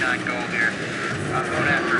nine gold here. I'm going after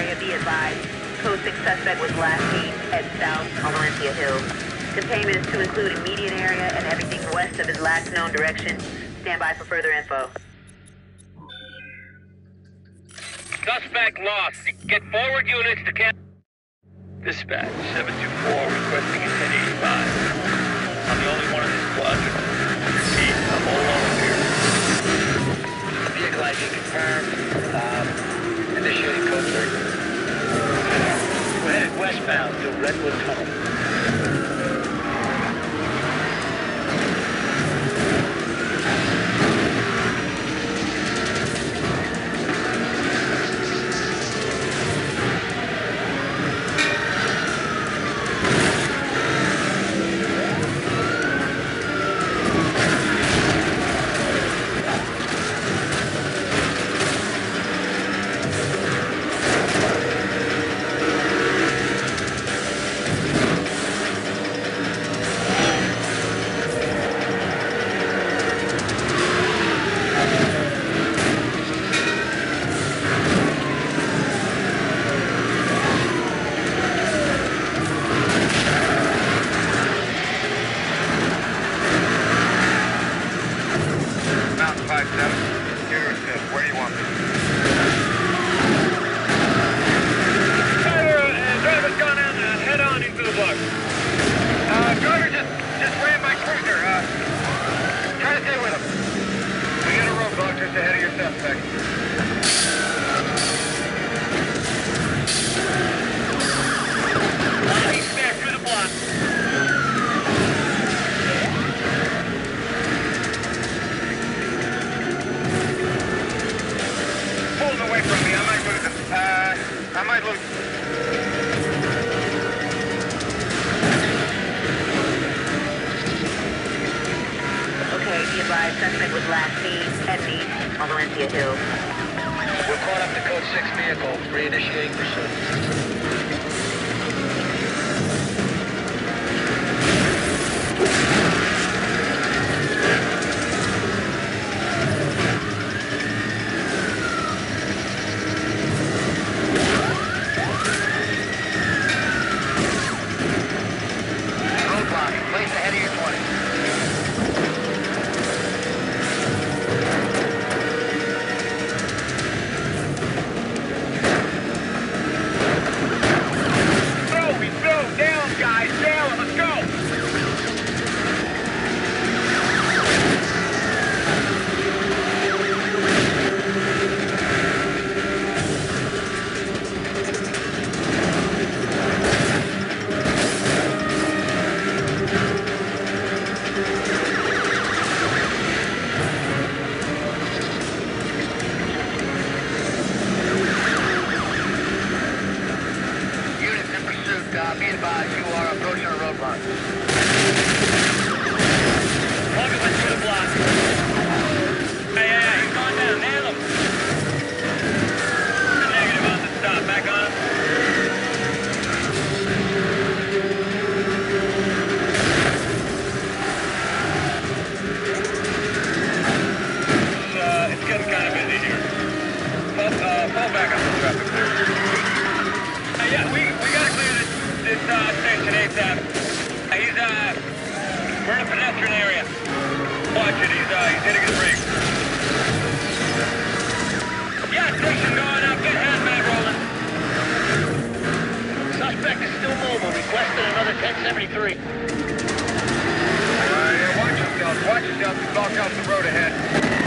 area, be advised. Posting suspect was last seen at South Corinthia Hill. Containment is to include immediate area and everything west of his last known direction. Stand by for further info. Suspect lost. Get forward units to camp. Dispatch 724 requesting a 1085. I'm the only one in this squadron. See, I'm all alone here. Vehicle ID confirmed. Um, initially southbound to Redwood Tunnel. effective. Uh, watch yourself. Watch yourself. There's all kinds of road ahead.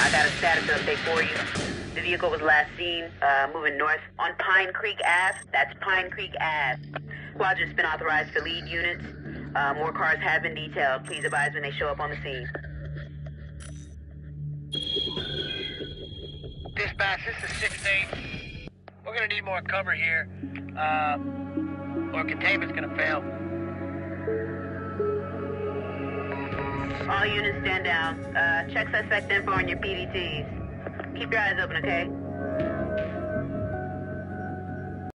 I got a status update for you. The vehicle was last seen uh, moving north on Pine Creek Ave. That's Pine Creek Ave. Squadron's been authorized for lead units. Uh, more cars have been detailed. Please advise when they show up on the scene. Dispatch, this is 6-8. We're gonna need more cover here. Uh, or containment's gonna fail. All units stand down. Uh, check suspect info on your PDTs. Keep your eyes open, okay?